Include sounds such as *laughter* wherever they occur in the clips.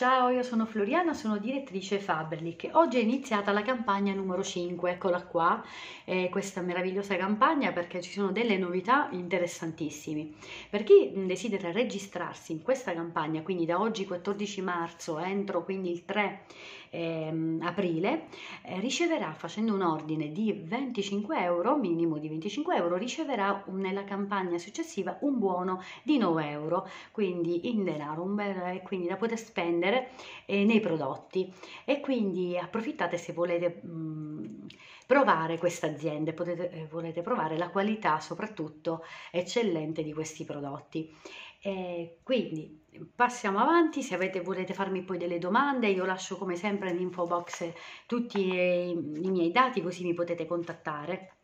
Ciao, io sono Floriana, sono direttrice Faberlic. Oggi è iniziata la campagna numero 5, eccola qua, eh, questa meravigliosa campagna perché ci sono delle novità interessantissime. Per chi desidera registrarsi in questa campagna, quindi da oggi 14 marzo entro quindi il 3 eh, aprile, eh, riceverà facendo un ordine di 25 euro, minimo di 25 euro, riceverà nella campagna successiva un buono di 9 euro, quindi in denaro, un bel, quindi da poter spendere eh, nei prodotti. E quindi approfittate se volete mh, provare questa azienda, potete, eh, volete provare la qualità soprattutto eccellente di questi prodotti. E quindi passiamo avanti, se avete, volete farmi poi delle domande io lascio come sempre nell'info box tutti i, i miei dati così mi potete contattare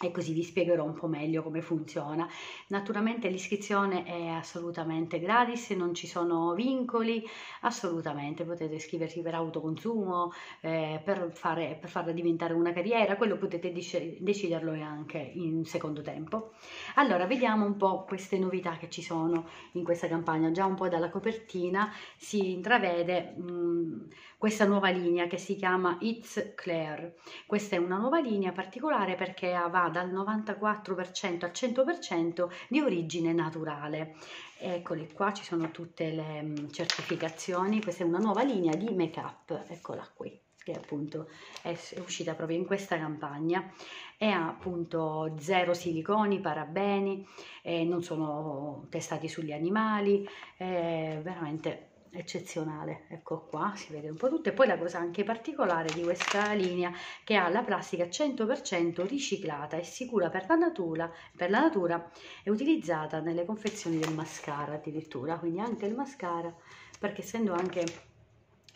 e così vi spiegherò un po' meglio come funziona. Naturalmente l'iscrizione è assolutamente gratis, non ci sono vincoli, assolutamente potete iscriversi per autoconsumo, eh, per, fare, per farla diventare una carriera, quello potete deciderlo anche in secondo tempo. Allora, vediamo un po' queste novità che ci sono in questa campagna. Già un po' dalla copertina si intravede mh, questa nuova linea che si chiama It's Claire. Questa è una nuova linea particolare perché va dal 94% al 100% di origine naturale. Eccoli qua, ci sono tutte le mm, certificazioni, questa è una nuova linea di make up, eccola qui che appunto è uscita proprio in questa campagna e ha appunto zero siliconi, parabeni, eh, non sono testati sugli animali, è veramente eccezionale ecco qua si vede un po' tutto. E poi la cosa anche particolare di questa linea che ha la plastica 100% riciclata e sicura per la natura per la natura è utilizzata nelle confezioni del mascara addirittura quindi anche il mascara perché essendo anche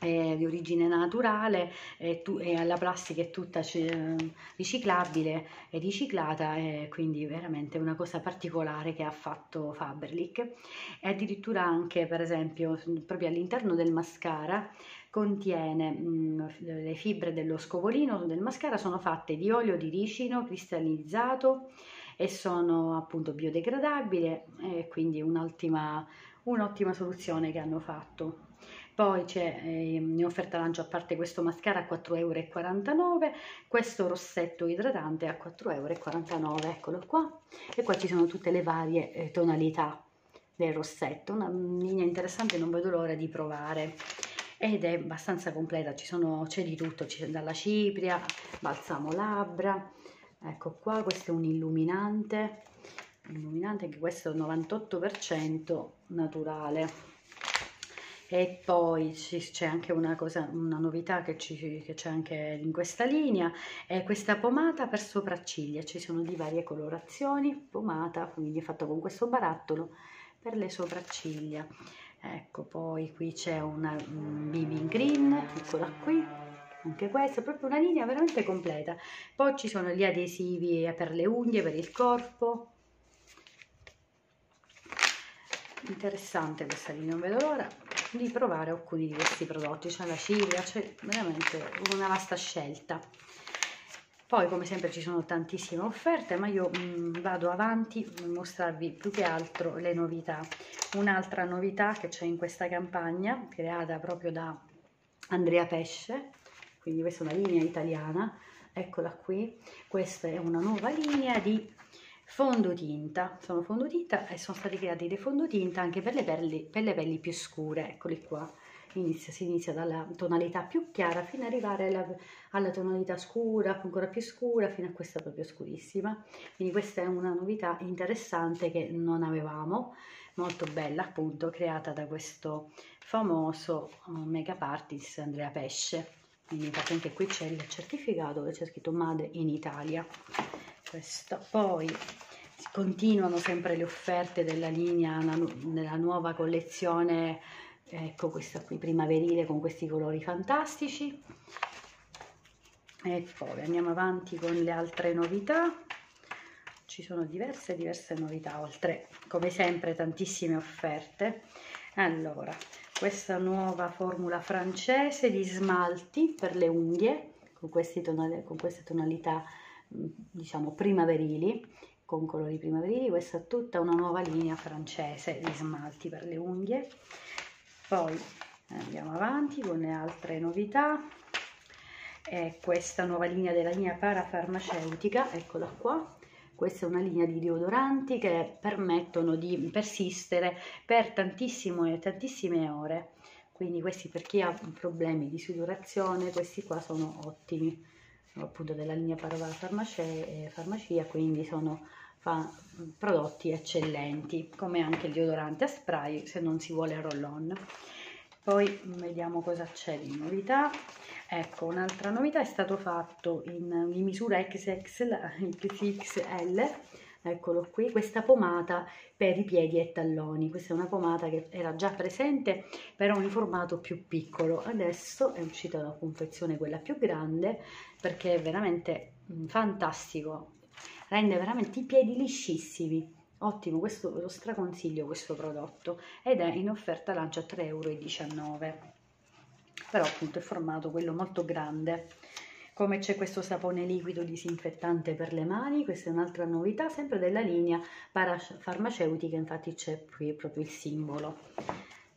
è di origine naturale e, tu, la plastica è tutta riciclabile e riciclata e quindi veramente una cosa particolare che ha fatto Faberlic. E addirittura anche per esempio proprio all'interno del mascara contiene mh, le fibre dello scovolino del mascara sono fatte di olio di ricino cristallizzato e sono appunto biodegradabili e quindi un'ottima un'ottima soluzione che hanno fatto poi c'è eh, in offerta lancio a parte questo mascara a 4,49 euro, questo rossetto idratante a 4,49 euro, eccolo qua, e qua ci sono tutte le varie eh, tonalità del rossetto, una linea interessante, non vedo l'ora di provare. Ed è abbastanza completa, c'è di tutto, c'è dalla cipria, balsamo labbra, ecco qua, questo è un illuminante, illuminante che questo è il 98% naturale e poi c'è anche una, cosa, una novità che c'è anche in questa linea, è questa pomata per sopracciglia, ci sono di varie colorazioni, pomata, quindi fatta con questo barattolo per le sopracciglia. Ecco, poi qui c'è una un BB Green, eccola qui, anche questa, è proprio una linea veramente completa. Poi ci sono gli adesivi per le unghie, per il corpo. Interessante questa linea, non vedo l'ora di provare alcuni di questi prodotti, c'è la ciglia, c'è veramente una vasta scelta. Poi come sempre ci sono tantissime offerte, ma io mh, mm, vado avanti a mostrarvi più che altro le novità. Un'altra novità che c'è in questa campagna, creata proprio da Andrea Pesce, quindi questa è una linea italiana, eccola qui, questa è una nuova linea di fondotinta, sono fondotinta e sono stati creati dei fondotinta anche per le, pelli, per le pelli più scure, eccoli qua. Inizia, si inizia dalla tonalità più chiara fino ad arrivare alla, alla, tonalità scura, ancora più scura, fino a questa proprio scurissima. Quindi questa è una novità interessante che non avevamo, molto bella appunto, creata da questo famoso uh, make-up artist Andrea Pesce. Quindi anche qui c'è il certificato dove c'è scritto Made in Italia questa poi continuano sempre le offerte della linea nella nuova collezione ecco questa qui primaverile con questi colori fantastici. E poi andiamo avanti con le altre novità. Ci sono diverse diverse novità oltre come sempre tantissime offerte. Allora questa nuova formula francese di smalti per le unghie con, tonali, con queste tonalità diciamo primaverili con colori primaverili. Questa è tutta una nuova linea francese di smalti per le unghie. Poi andiamo avanti con le altre novità. È questa nuova linea della linea parafarmaceutica eccola qua. Questa è una linea di deodoranti che permettono di persistere per tantissime, tantissime ore. Quindi questi per chi ha problemi di sudorazione questi qua sono ottimi appunto della linea parafarmacia quindi sono prodotti eccellenti come anche il deodorante a spray se non si vuole roll-on. Poi vediamo cosa c'è di novità. Ecco un'altra novità è stato fatto in, in misura XXL, XXL eccolo qui questa pomata per i piedi e talloni. Questa è una pomata che era già presente però in formato più piccolo. Adesso è uscita la confezione quella più grande perché è veramente mm, fantastico. Rende veramente i piedi liscissimi. Ottimo questo lo straconsiglio questo prodotto. Ed è in offerta lancia a 3,19 euro però appunto è formato quello molto grande come c'è questo sapone liquido disinfettante per le mani questa è un'altra novità sempre della linea parafarmaceutica infatti c'è qui proprio il simbolo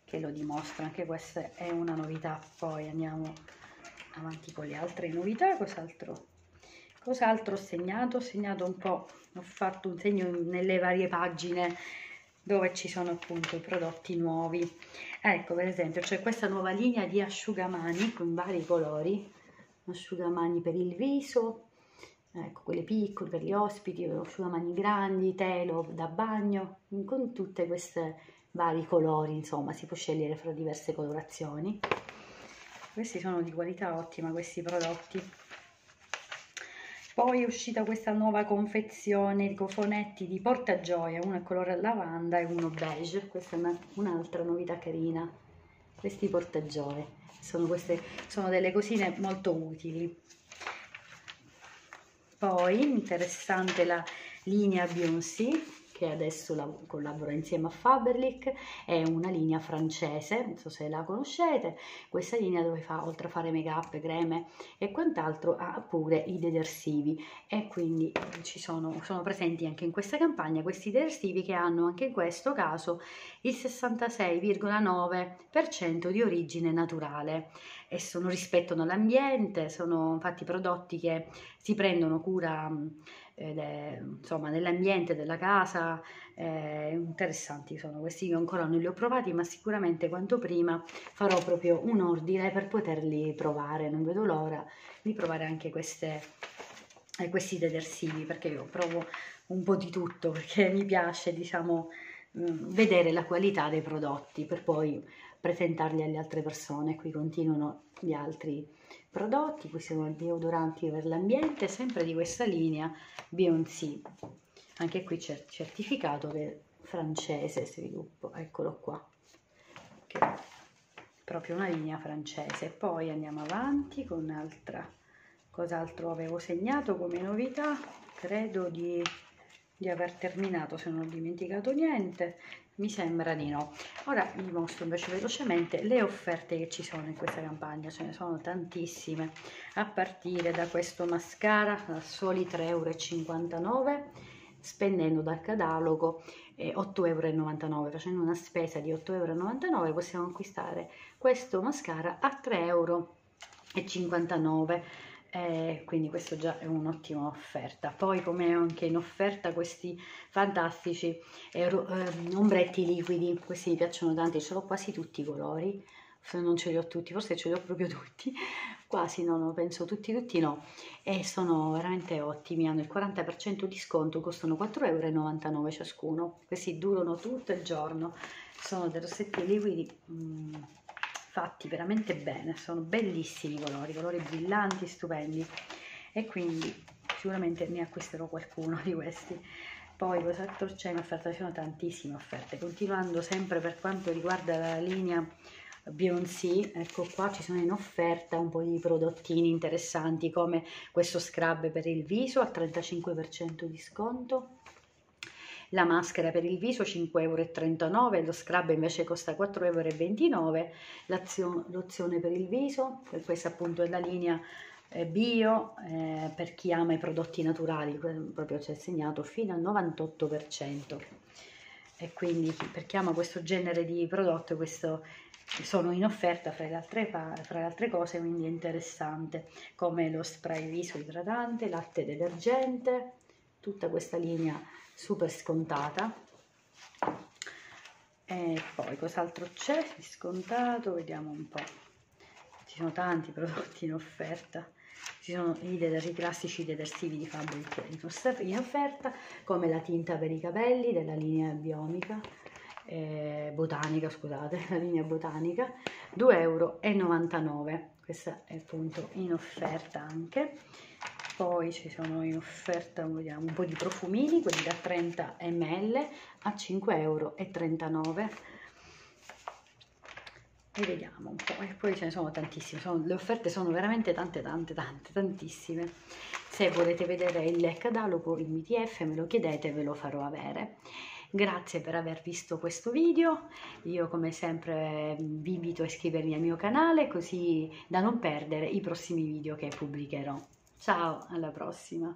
che lo dimostra anche questa è una novità poi andiamo avanti con le altre novità cos'altro Cos'altro ho segnato? Ho segnato un po', ho fatto un segno nelle varie pagine dove ci sono appunto i prodotti nuovi. Ecco, per esempio, c'è questa nuova linea di asciugamani con vari colori, asciugamani per il viso, ecco, quelle piccole per gli ospiti, asciugamani grandi, telo da bagno, con tutte queste vari colori, insomma, si può scegliere fra diverse colorazioni. Questi sono di qualità ottima, questi prodotti. Poi è uscita questa nuova confezione di cofonetti di portagioia, uno è colore lavanda e uno beige, questa è un'altra un novità carina, questi portagioie, sono, queste, sono delle cosine molto utili. Poi interessante la linea Beyoncé, che adesso collabora insieme a Faberlic, è una linea francese, non so se la conoscete, questa linea dove fa, oltre a fare make up, creme e quant'altro, ha pure i detersivi. E quindi ci sono, sono presenti anche in questa campagna questi detersivi che hanno anche in questo caso il 66,9% di origine naturale e sono, rispettano l'ambiente, sono infatti prodotti che si prendono cura è, insomma nell'ambiente della casa eh, interessanti sono questi io ancora non li ho provati ma sicuramente quanto prima farò proprio un ordine per poterli provare. Non vedo l'ora di provare anche queste, eh, questi detersivi perché io provo un po' di tutto *laughs* perché mi piace diciamo mm, vedere la qualità dei prodotti per poi presentarli alle altre persone qui continuano gli altri prodotti, questi sono deodoranti per l'ambiente, sempre di questa linea Beyoncé. Anche qui c'è certificato che francese sviluppo, eccolo qua, è proprio una linea francese. Poi andiamo avanti con un'altra, cos'altro avevo segnato come novità, credo di, di aver terminato se non ho dimenticato niente mi sembra di no. Ora vi mostro invece velocemente le offerte che ci sono in questa campagna, ce ne sono tantissime, a partire da questo mascara a soli 3,59 euro, spendendo dal catalogo eh, 8,99 euro, facendo una spesa di 8,99 euro possiamo acquistare questo mascara a 3,59 euro eh, quindi questo già è un'ottima offerta. Poi come anche in offerta questi fantastici eh, eh, ombretti liquidi. Questi mi piacciono tanto. Ce l'ho quasi tutti i colori. Se non ce li ho tutti. Forse ce li ho proprio tutti. *laughs* Quasi no, no penso tutti tutti no. E sono veramente ottimi. Hanno il 40% di sconto. Costano 4,99 euro ciascuno. Questi durano tutto il giorno. Sono dei rossetti liquidi mm, fatti veramente bene, sono bellissimi i colori, colori brillanti, stupendi e quindi sicuramente ne acquisterò qualcuno di questi. Poi cos'altro c'è in offerta? Ci sono tantissime offerte, continuando sempre per quanto riguarda la linea Beyoncé, ecco qua ci sono in offerta un po' di prodottini interessanti come questo scrub per il viso al 35% di sconto la maschera per il viso 5,39 euro, lo scrub invece costa 4,29 euro, l'ozione per il viso, questa appunto è la linea eh, bio eh, per chi ama i prodotti naturali, proprio c'è segnato fino al 98%. E quindi per chi ama questo genere di prodotto, questo sono in offerta fra le, altre, fra le altre cose, quindi è interessante, come lo spray viso idratante, latte detergente, tutta questa linea super scontata. E poi cos'altro c'è di scontato? Vediamo un po'. Ci sono tanti prodotti in offerta. Ci sono i, i classici detersivi di Fabric in offerta, come la tinta per i capelli della linea biomica, eh, botanica, scusate, *laughs* la linea botanica, 2,99 euro. Questa è appunto in offerta anche. Poi ci sono in offerta vediamo, un po' di profumini, quelli da 30 ml a 5,39 euro. E vediamo un po', e poi ce ne sono tantissime, sono, le offerte sono veramente tante, tante, tante, tantissime. Se volete vedere il catalogo in BTF me lo chiedete, ve lo farò avere. Grazie per aver visto questo video, io come sempre vi invito a iscrivervi al mio canale così da non perdere i prossimi video che pubblicherò. Ciao, alla prossima!